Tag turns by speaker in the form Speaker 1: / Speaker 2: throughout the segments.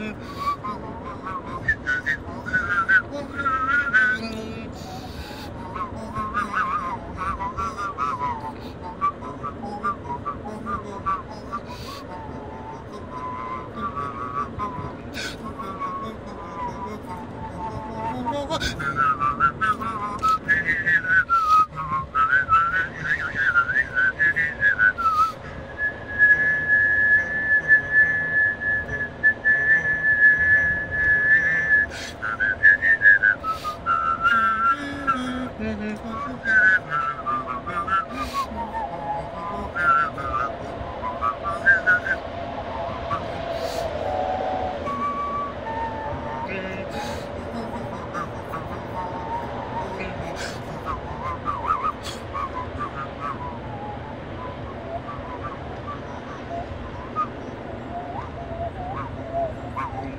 Speaker 1: Ha ha ha!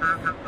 Speaker 1: Uh-huh.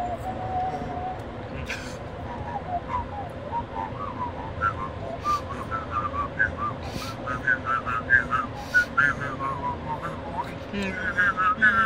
Speaker 1: 嗯。嗯